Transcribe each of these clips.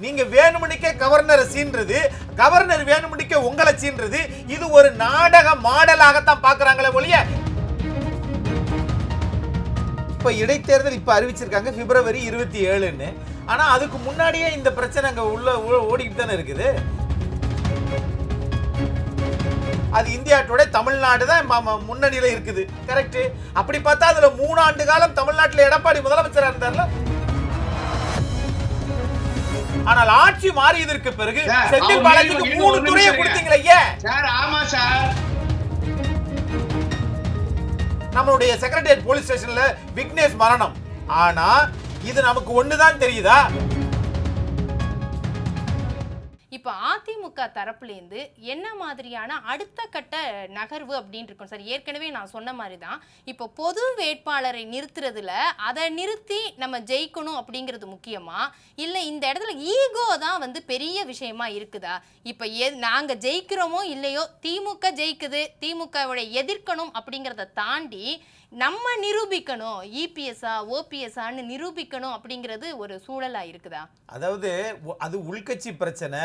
நீங்க வேணுமணிக்க governor சீன்றது governor வேணுமணிக்க உங்களை சீன்றது இது ஒரு நாடக மாடலாகத்தான் பாக்குறாங்களே ஒழிய. இப்ப இடைத்தேர்தல் இப்ப அறிவிச்சிருக்காங்க பிப்ரவரி இருபத்தி ஏழுன்னு. ஆனா அதுக்கு முன்னாடியே இந்த பிரச்சனை அங்க உள்ள ஓடிக்கிட்டு தானே இருக்குது. அது இந்தியா டுடே தமிழ்நாடு தான் ம- முன்னணியில இருக்குது. கரெக்ட் அப்படி பார்த்தா அதுல மூணு ஆண்டு காலம் தமிழ்நாட்டில் எடப்பாடி முதலமைச்சராக இருந்தார்ல? ஆனால் ஆட்சி மாறியதற்கு பிறகு செந்தில் பாலாஜிக்கு மூணு துறையை கொடுத்தீங்களே ஏன்? சார் ஆமா சார். நம்மளுடைய செக்ரட்டரியேட் போலீஸ் ஸ்டேஷன்ல விக்னேஷ் மரணம். ஆனா இது நமக்கு ஒண்ணுதான் தெரியுதா? இப்போ அதிமுக தரப்புலேருந்து என்ன மாதிரியான அடுத்த கட்ட நகர்வு அப்படின்னு இருக்கும்? சார் ஏற்கனவே நான் சொன்ன மாதிரி தான் இப்போ பொது வேட்பாளரை நிறுத்துறதுல அதை நிறுத்தி நம்ம ஜெயிக்கணும் அப்படிங்கிறது முக்கியமா? இல்லை இந்த இடத்துல ஈகோ தான் வந்து பெரிய விஷயமா இருக்குதா? இப்போ எ நாங்கள் ஜெயிக்கிறோமோ இல்லையோ திமுக ஜெயிக்குது திமுகவோட எதிர்க்கணும் அப்படிங்கிறத தாண்டி நம்ம நிரூபிக்கணும் இபிஎஸ்ஆ ஓபிஎஸ்ஆன்னு நிரூபிக்கணும் அப்படிங்கிறது ஒரு சூழலாக இருக்குதா? அதாவது அது உள்கட்சி பிரச்சனை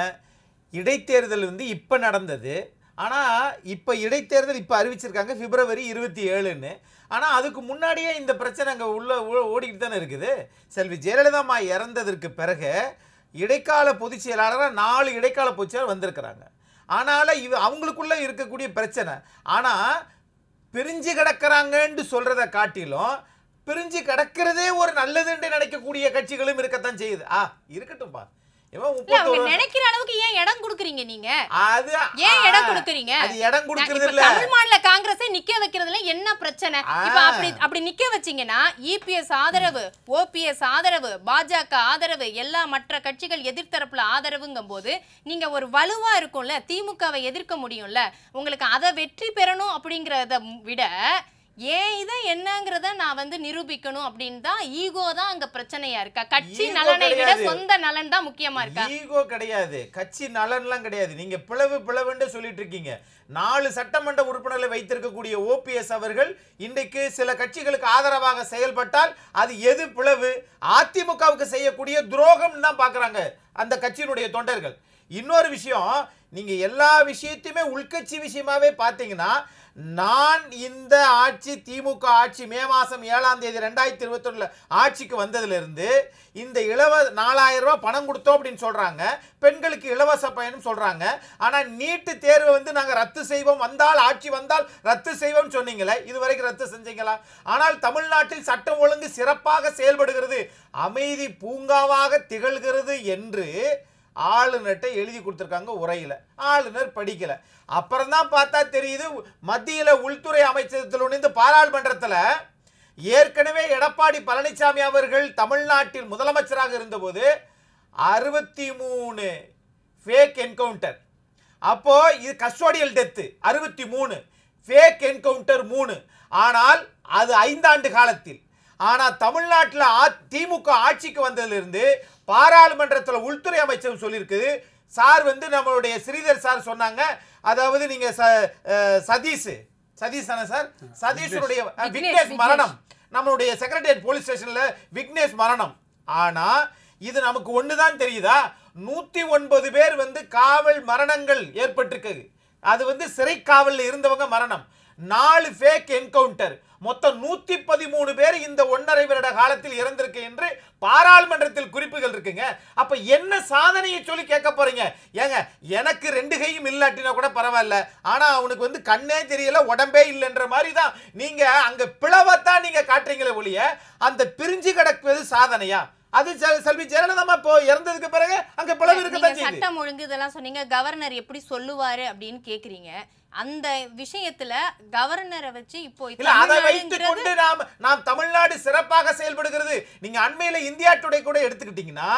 இடைத்தேர்தல் வந்து இப்போ நடந்தது. ஆனால் இப்போ இடைத்தேர்தல் இப்போ அறிவிச்சிருக்காங்க பிப்ரவரி இருபத்தி ஏழுன்னு. ஆனால் அதுக்கு முன்னாடியே இந்த பிரச்சனை அங்கே உள்ள ஓடிக்கிட்டு தானே இருக்குது. செல்வி ஜெயலலிதா அம்மா இறந்ததற்கு பிறகு இடைக்கால பொதுச் செயலாளராக நாலு இடைக்கால பொதுச் செயலாளர் வந்திருக்கிறாங்க. ஆனால் இது அவங்களுக்குள்ளே இருக்கக்கூடிய பிரச்சனை. ஆனால் பிரிஞ்சு கிடக்கிறாங்கன்னு சொல்கிறத காட்டிலும் பிரிஞ்சு கிடக்கிறதே ஒரு நல்லதுன்னு நினைக்கக்கூடிய கட்சிகளும் இருக்கத்தான் செய்யுது. ஆ இருக்கட்டும்பா. அவங்க நினைக்கிற அளவுக்கு ஏன் இடம் கொடுக்குறீங்க நீங்க? அது ஏன் இடம் கொடுக்குறீங்க? அது இடம் கொடுக்கறது இப்ப இல்ல. தமிழ் மாநில காங்கிரஸை நிக்க வைக்கிறதுல என்ன பிரச்சனை. இப்ப அப்படி அப்படி நிக்க வச்சீங்கன்னா இபிஎஸ் ஆதரவு ஓபிஎஸ் ஆதரவு பாஜக ஆதரவு எல்லா மற்ற கட்சிகள் எதிர்த்தரப்புல ஆதரவுங்கும் போது நீங்க ஒரு வலுவா இருக்கும்ல திமுகவை எதிர்க்க முடியும்ல உங்களுக்கு அதை வெற்றி பெறணும் அப்படிங்கறத விட ஏன் இதை என்னங்கிறத நான் வந்து நிரூபிக்கணும் அப்படின்னு தான் ஈகோ தான் அங்க பிரச்சனையா இருக்கா? கட்சி நலனை விட. சொந்த நலன் தான் முக்கியமா இருக்கா? ஈகோ கிடையாது. கட்சி நலன்லாம் கிடையாது. நீங்க பிளவு பிளவுன்னு சொல்லிட்டு இருக்கீங்க. நாலு சட்டமன்ற உறுப்பினர்களை வைத்திருக்கக்கூடிய ஓபிஎஸ் அவர்கள் இன்றைக்கு சில கட்சிகளுக்கு ஆதரவாக செயல்பட்டால் அது எது பிளவு? அதிமுகவுக்கு செய்யக்கூடிய துரோகம் தான் பார்க்கறாங்க அந்த கட்சியினுடைய தொண்டர்கள். இன்னொரு விஷயம் நீங்கள் எல்லா விஷயத்தையுமே உள்கட்சி விஷயமாவே பார்த்தீங்கன்னா நான் இந்த ஆட்சி திமுக ஆட்சி மே மாதம் ஏழாம் தேதி ரெண்டாயிரத்தி இருபத்தொன்னில் ஆட்சிக்கு வந்ததிலிருந்து இந்த இலவ நாலாயிரம் ரூபாய் பணம் கொடுத்தோம் அப்படின்னு சொல்கிறாங்க பெண்களுக்கு இலவச பயணம் சொல்கிறாங்க ஆனால் நீட்டு தேர்வை வந்து நாங்கள் ரத்து செய்வோம். வந்தால் ஆட்சி வந்தால் ரத்து செய்வோம் சொன்னீங்களே இது வரைக்கும் ரத்து செஞ்சீங்களா? ஆனால் தமிழ்நாட்டில் சட்டம் ஒழுங்கு சிறப்பாக செயல்படுகிறது. அமைதி பூங்காவாக திகழ்கிறது என்று ஆளுநர்கிட்ட எழுதி கொடுத்துருக்காங்க உரையில. ஆளுநர் படிக்கலை. அப்புறம் தான் பார்த்தா தெரியுது மத்தியில் உள்துறை அமைச்சகத்தில் இணைந்து பாராளுமன்றத்தில் ஏற்கனவே எடப்பாடி பழனிசாமி அவர்கள் தமிழ்நாட்டில் முதலமைச்சராக இருந்தபோது அறுபத்தி மூணு ஃபேக் என்கவுண்டர் அப்போது இது கஸ்டோடியல் டெத்து அறுபத்தி மூணு ஃபேக் என்கவுண்டர் மூணு. ஆனால் அது ஐந்தாண்டு காலத்தில். ஆனால் தமிழ்நாட்டில் திமுக ஆட்சிக்கு வந்ததிலிருந்து பாராளுமன்றத்தில் உள்துறை அமைச்சர் சொல்லியிருக்குது. சார் வந்து நம்மளுடைய ஸ்ரீதர் சார் சொன்னாங்க. அதாவது நீங்க ச- சதீஷ். சதீஷ் தானே சார்? சதீஷனுடைய விக்னேஷ். மரணம். நம்மளுடைய செக்ரட்டரியேட் போலீஸ் ஸ்டேஷன்ல விக்னேஷ் மரணம். ஆனா இது நமக்கு ஒண்ணுதான் தெரியுதா? நூத்தி ஒன்பது பேர் வந்து காவல் மரணங்கள் ஏற்பட்டிருக்கு அது வந்து சிறை காவல்ல இருந்தவங்க மரணம். நாலு ஃபேக் என்கவுண்டர் மொத்தம் நூத்தி பதிமூணு பேர் இந்த ஒன்றரை வருட காலத்தில் இறந்திருக்கு என்று பாராளுமன்றத்தில் குறிப்புகள் இருக்குங்க. அப்ப என்ன சாதனையை சொல்லி கேட்க போறீங்க? ஏங்க எனக்கு ரெண்டு கையும் இல்லாட்டினா கூட பரவாயில்ல. ஆனா அவனுக்கு வந்து கண்ணே தெரியல உடம்பே இல்லைன்ற மாதிரி தான் நீங்க அங்க பிளவத்தான் நீங்க காட்டுறீங்களே ஒழிய அந்த பிரிஞ்சு கிடக்குவது சாதனையா? அது செல்வி ஜெயலலிதா இப்போ இறந்ததுக்கு பிறகு அங்க பிளவு செய்யுது. சட்டம் ஒழுங்கு இதெல்லாம் சொன்னீங்க. கவர்னர் எப்படி சொல்லுவாரு அப்படின்னு கேக்குறீங்க. அந்த விஷயத்துல கவர்னரை வச்சு இப்போ அதை வைத்துக் கொண்டு நாம் நாம் தமிழ்நாடு சிறப்பாக செயல்படுகிறது. நீங்க அண்மையில இந்தியா டுடே கூட எடுத்துக்கிட்டீங்கன்னா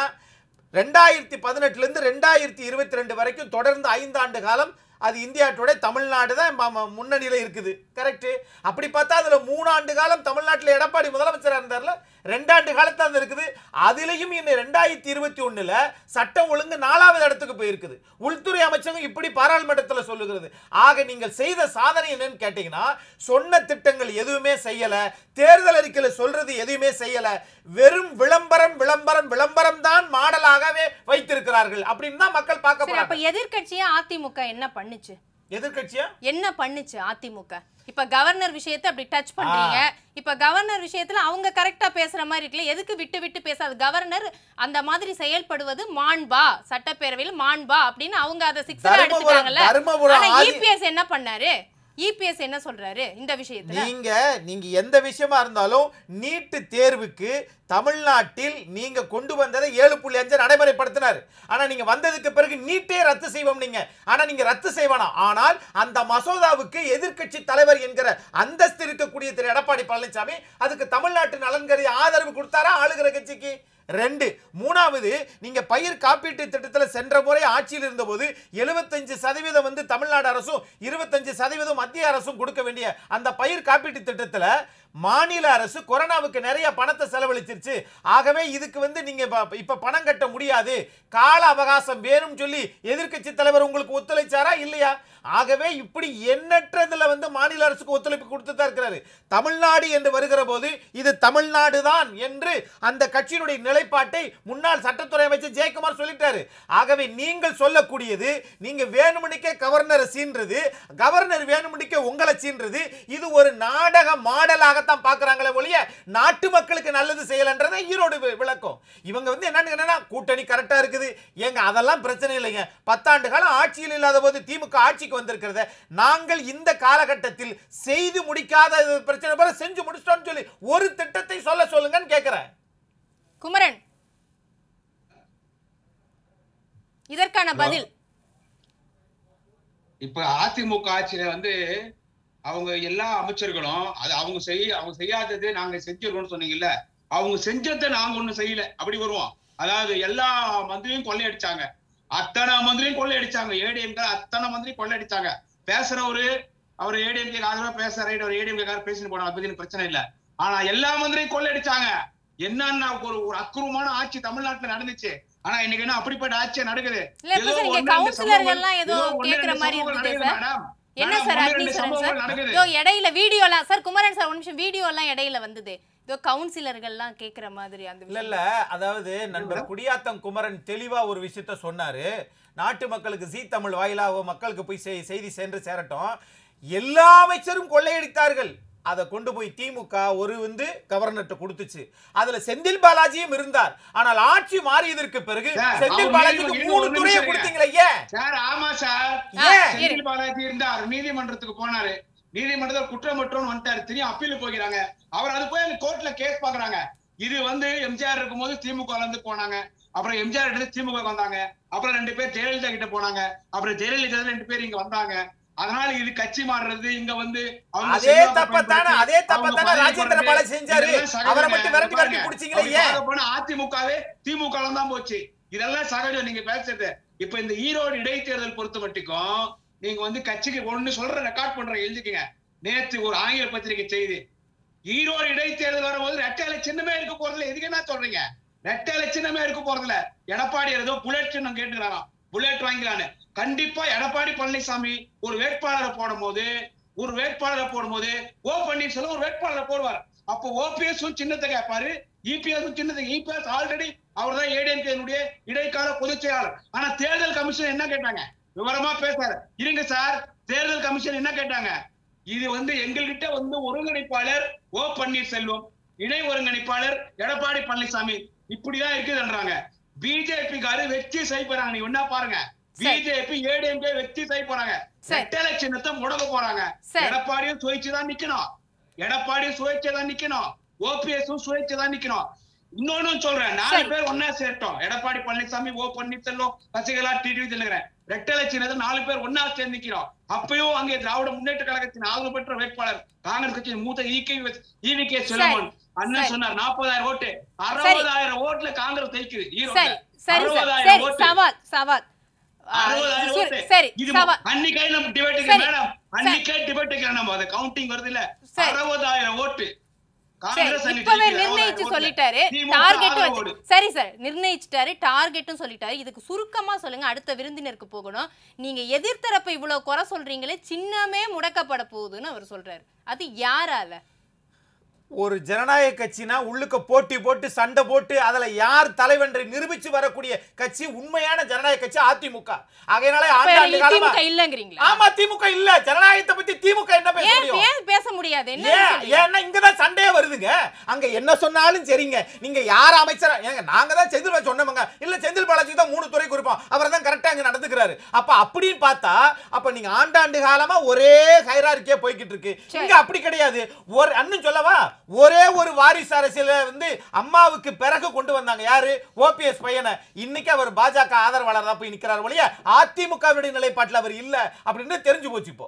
ரெண்டாயிரத்தி பதினெட்டுல இருந்து ரெண்டாயிரத்தி இருபத்தி ரெண்டு வரைக்கும் தொடர்ந்து ஐந்தாண்டு காலம் அது இந்தியா டுடே தமிழ்நாடு தான் முன்னணியில இருக்குது. கரெக்ட் அப்படி பார்த்தா அதுல மூணாண்டு காலம் தமிழ்நாட்டில் எடப்பாடி முதலமைச்சராக இருந்தார்ல? ரெண்டாண்டு காலத்தான் அது இருக்குது. அதுலயும் இன்னும் ரெண்டாயிரத்தி இருபத்தி ஒண்ணுல சட்டம் ஒழுங்கு நாலாவது இடத்துக்கு போயிருக்குது. உள்துறை அமைச்சகம் இப்படி பாராளுமன்றத்தில் சொல்லுகிறது. ஆக நீங்கள் செய்த சாதனை என்னன்னு கேட்டீங்கன்னா சொன்ன திட்டங்கள் எதுவுமே செய்யல. தேர்தல் அறிக்கையில சொல்றது எதுவுமே செய்யல. வெறும் விளம்பரம் விளம்பரம் விளம்பரம் தான் மாடலாகவே வைத்திருக்கிறார்கள் அப்படின்னு தான் மக்கள் பார்க்க எதிர்க்கட்சியா அதிமுக என்ன பண்ணுச்சு? எதிர்க்கட்சியா? என்ன பண்ணுச்சு அதிமுக? இப்ப கவர்னர் விஷயத்தை அப்படி டச் பண்றீங்க. இப்ப கவர்னர் விஷயத்துல அவங்க கரெக்டா பேசுற மாதிரி இருக்குல்ல எதுக்கு விட்டு விட்டு பேசாது? கவர்னர் அந்த மாதிரி செயல்படுவது மாண்பா? சட்டப்பேரவையில் மாண்பா அப்படின்னு அவங்க அதை தருமபுரம் எடுத்துட்டாங்கல்ல இபிஎஸ் என்ன பண்ணாரு? இபிஎஸ் என்ன சொல்றாரு இந்த விஷயத்துல? நீங்க நீங்க எந்த விஷயமா இருந்தாலும் நீட்டு தேர்வுக்கு தமிழ்நாட்டில் நீங்க கொண்டு வந்ததை ஏழு புள்ளி அஞ்சு நடைமுறைப்படுத்தினார். ஆனா நீங்க வந்ததுக்கு பிறகு நீட்டே ரத்து செய்வோம் நீங்க. ஆனா நீங்க ரத்து செய்வானா ஆனால் அந்த மசோதாவுக்கு எதிர்க்கட்சி தலைவர் என்கிற அந்தஸ்து இருக்கக்கூடிய திரு எடப்பாடி பழனிசாமி அதுக்கு தமிழ்நாட்டு நலன் ஆதரவு கொடுத்தாரா ஆளுகிற கட்சிக்கு? ரெண்டு. மூணாவது நீங்க பயிர் காப்பீட்டு திட்டத்தில் சென்ற முறை ஆட்சியில் இருந்தபோது எழுபத்தஞ்சு சதவீதம் வந்து தமிழ்நாடு அரசும் இருபத்தஞ்சு சதவீதம் மத்திய அரசும் கொடுக்க வேண்டிய அந்த பயிர் காப்பீட்டு திட்டத்தில் மாநில அரசு கொரோனாவுக்கு நிறைய பணத்தை செலவழிச்சிருச்சு. ஆகவே இதுக்கு வந்து நீங்க இப்ப- பணம் கட்ட முடியாது. கால அவகாசம் வேணும் சொல்லி எதிர்க்கட்சி தலைவர் உங்களுக்கு ஒத்துழைச்சாரா இல்லையா? ஆகவே இப்படி எண்ணற்றதுல வந்து மாநில அரசுக்கு ஒத்துழைப்பு கொடுத்து தான் இருக்கிறாரு. தமிழ்நாடு என்று வருகிற போது இது தமிழ்நாடு தான் என்று அந்த கட்சியினுடைய நிலைப்பாட்டை முன்னாள் சட்டத்துறை அமைச்சர் ஜெயக்குமார் சொல்லிட்டாரு. ஆகவே நீங்கள் சொல்லக்கூடியது நீங்க வேணுமணிக்கே கவர்னரை சீன்றது கவர்னர் வேணுமணிக்கே உங்களை சீன்றது இது ஒரு நாடக மாடலாகத்தான் பார்க்குறாங்களே ஒழிய நாட்டு மக்களுக்கு நல்லது செய்யலன்றதை ஈரோடு விளக்கம். இவங்க வந்து என்னன்னு என்னன்னா கூட்டணி கரெக்டாக இருக்குது. ஏங்க அதெல்லாம் பிரச்சனை இல்லைங்க. பத்தாண்டு காலம் ஆட்சியில் இல்லாத போது திமுக ஆட்சிக்கு வந்திருக்கிறத நாங்கள் இந்த காலகட்டத்தில் செய்து முடிக்காத பிரச்சனை பிறகு செஞ்சு முடிச்சிட்டோம்னு சொல்லி ஒரு திட்டத்தை சொல்ல சொல்லுங்கன்னு கேட்கிறேன் குமரன் இதற்கான பதில். இப்ப அதிமுக ஆட்சியில வந்து அவங்க எல்லா அமைச்சர்களும் அது அவங்க செய்ய அவங்க செய்யாதது நாங்க செஞ்சிருக்கோம்னு சொன்னீங்கல்ல அவங்க செஞ்சதை நாங்க ஒண்ணும் செய்யல. அப்படி வருவோம். அதாவது எல்லா மந்திரியும் கொள்ளையடிச்சாங்க. அத்தனை மந்திரியும் கொள்ளையடிச்சாங்க. ஏடிஎம்கே அத்தனை மந்திரி கொள்ளையடிச்சாங்க. பேசுறவரு அவர் ஏடிஎம்கே ஆதரவா பேச ரைட் அவர் ஏடிஎம்கே கார பேசிட்டு போனா அதை பத்தி பிரச்சனை இல்ல. ஆனா எல்லா மந்திரியும் கொள்ளையடிச்சாங்க. என்னன்னா ஒரு ஒரு அக்குறமான ஆட்சி தமிழ்நாட்டுல நடந்துச்சு. ஆனா இன்னைக்கு என்ன அப்படிப்பட்ட ஆட்சியா நடக்குது? Sir sir. என்ன சார் அக்னீஸ்வரன் சார். இதோ இடையில வீடியோலாம் சார் குமரன் சார் ஒரு நிமிஷம் வீடியோ எல்லாம் இடையில வந்தது. இதோ கவுன்சிலர்கள்லாம் கேக்குற மாதிரி அந்த இல்ல இல்ல. அதாவது நண்பர் குடியாத்தம் குமரன் தெளிவா ஒரு விஷயத்த சொன்னாரு. நாட்டு மக்களுக்கு ஜீ தமிழ் வாயிலாக மக்களுக்கு போய் செய்- செய்தி சென்று சேரட்டும். எல்லா அமைச்சரும் கொள்ளையடித்தார்கள். அதை கொண்டு போய் திமுக ஒரு வந்து கவர்னர்ட்ட கொடுத்துச்சு. அதுல செந்தில் பாலாஜியும் இருந்தார். ஆனால் ஆட்சி மாறியதற்கு பிறகு செந்தில் பாலாஜிக்கு மீது மூணு துறையை நிமிஷம் கொடுத்தீங்களே ஏன்? சார் ஆமா சார். ஏன்? செந்தில் பாலாஜி இருந்தார். நீதிமன்றத்துக்கு போனாரு. நீதிமன்றத்தில் குற்றமற்றோன்னு வந்துட்டாரு. திரும்பி அப்பீல் போகிறாங்க. அவர் அது போய் கோர்ட்ல கேஸ் பாக்குறாங்க இது வந்து எம்ஜிஆர் இருக்கும்போது திமுக இருந்து போனாங்க. அப்புறம் எம்ஜிஆர் திமுக வந்தாங்க. அப்புறம் ரெண்டு பேர் ஜெயலலிதா கிட்ட போனாங்க. அப்புறம் ஜெயலலிதா ரெண்டு பேர் இங்க வந்தாங்க. அதனால இது கட்சி மாறுறது. இங்க வந்து அதே தப்பத்தானே அதே தப்பத்தானே ராஜேந்திர பாலாஜி செஞ்சாரு. அவரை மட்டும் விரட்டி விரட்டி பார்க்க போனா அதிமுகவே திமுக தான் போச்சு. இதெல்லாம் சகஜம். நீங்க பேசுறது. இப்ப இந்த ஈரோடு இடைத்தேர்தல் பொறுத்த மட்டுக்கும் நீங்க வந்து கட்சிக்கு ஒண்ணு சொல்ற ரெக்கார்ட் பண்ற எழுதிக்கங்க. நேற்று ஒரு ஆங்கில பத்திரிகை செய்தி. ஈரோடு இடைத்தேர்தல் வரும்போது ரெட்டை சின்னமே இருக்க போறதுல எதுக்கு என்ன சொல்றீங்க? ரெட்டை சின்னமே இருக்க போறதுல எடப்பாடி ஏதோ புல்லட் சின்னம் கேட்டுக்கிறாராம். புல்லட் வாங்கிக்கலான்னு கண்டிப்பா எடப்பாடி பழனிசாமி ஒரு வேட்பாளரை போடும் போது ஒரு வேட்பாளரை போடும்போது ஓ பன்னீர்செல்வம் ஒரு வேட்பாளரை போடுவார். அப்போ ஓபிஎஸ் சின்னத்தை கேட்பாரு. இபிஎஸ் சின்னத்தை இபிஎஸ் ஆல்ரெடி அவர் தான் ஏடிஎம்கேனுடைய இடைக்கால பொதுச் செயலாளர். ஆனா தேர்தல் கமிஷன் என்ன கேட்டாங்க? விவரமா பேசுறாரு. இருங்க சார் தேர்தல் கமிஷன் என்ன கேட்டாங்க? இது வந்து எங்ககிட்ட வந்து ஒருங்கிணைப்பாளர் ஓ பன்னீர்செல்வம் இணை ஒருங்கிணைப்பாளர் எடப்பாடி பழனிசாமி இப்படிதான் இருக்குதுன்றாங்க. பிஜேபி காரு வெற்றி செய்ய போறாங்க. நீங்க என்ன பாருங்க. பிஜேபி ஏடிஎம்கே வெற்றி செய்ய போறாங்க. ரெட்டலை சின்னத்தை முடங்க போறாங்க. எடப்பாடியும் சுயேட்சைதான் நிக்கணும். எடப்பாடியும் சுயேட்சைதான் நிக்கணும். ஓபிஎஸும் சுயேட்சைதான் நிக்கணும். இன்னொன்னு சொல்றேன். நாலு. பேர் ஒன்னா சேர்த்தோம் எடப்பாடி பழனிசாமி ஓ பன்னீர்செல்வம் சசிகலா டிடிவி தினகரன் ரெட்டலை சின்னத்தை நாலு பேர் ஒன்னா சேர்ந்து நிக்கிறோம். அப்பயும் அங்கே திராவிட முன்னேற்ற கழகத்தின் ஆதரவு பெற்ற வேட்பாளர் காங்கிரஸ் கட்சியின் மூத்த ஈவி கே செல்வமன். அண்ணன். சொன்னார் நாற்பதாயிரம் ஓட்டு. அறுபதாயிரம் ஓட்டுல காங்கிரஸ் ஜெயிக்குது. அறுபதாயிரம் ஓட்டு. சவால் சவால். சரி, அன்னைக்கே நம்ம சரி, மேடம், அன்னைக்கே க்கு நம்ம அது counting வருது இல்ல. அறுபதாயிரம் ஓட்டு. இப்பவே நிர்ணயிச்சு சொல்லிட்டாரு. ஓட்டுல. திமுக டார்கெட் ஆறு வச்சு ஓடு. சரி சார் நிர்ணயிச்சிட்டாரு. டார்கெட்டும் சொல்லிட்டாரு. இதுக்கு சுருக்கமா சொல்லுங்க அடுத்த விருந்தினருக்கு போகணும். நீங்க எதிர்த்தரப்பை இவ்வளவு குறை சொல்றீங்களே சின்னமே முடக்கப்பட போகுதுன்னு அவர் சொல்றாரு. அது யாரால? ஒரு ஜனநாயக கட்சினா உள்ளுக்க போட்டி போட்டு சண்டை போட்டு அதுல யார் தலைவன்றை நிரூபிச்சு வரக்கூடிய கட்சி உண்மையான ஜனநாயக கட்சி அதிமுக. ஆகையினால ஆண்டாண்டு காலமா இல்லங்கிறீங்களா? ஆமா திமுக இல்ல. ஜனநாயகத்தை பத்தி திமுக என்ன பேச முடியும்? ஏன் பேச முடியாது? என்ன? ஏன்னா இங்கதான் சண்டையே வருதுங்க. அங்க என்ன சொன்னாலும் சரிங்க. நீங்க யார் அமைச்சரா ஏங்க நாங்க தான் செந்தில் பாலாஜி சொன்னோமுங்க இல்ல செந்தில் பாலாஜி தான் மூணு துறை குறிப்போம். அவர் தான் கரெக்டா அங்க நடந்துக்கிறாரு. அப்ப அப்படின்னு பார்த்தா அப்ப நீங்க ஆண்டாண்டு காலமா ஒரே ஹைரார்க்கியா போய்கிட்டு இருக்கு. இங்க அப்படி கிடையாது. ஒரு அண்ணன் சொல்லவா? ஒரே ஒரு வாரிசு அரசியல வந்து அம்மாவுக்கு பிறகு கொண்டு வந்தாங்க. யாரு? ஓபிஎஸ் பையனை. இன்னைக்கு அவர் பாஜக ஆதரவாளர் தான் போய் நிக்கிறார் ஒழிய அதிமுகவினுடைய நிலைப்பாட்டில் அவர் இல்லை அப்படின்னு தெரிஞ்சு போச்சு இப்போ.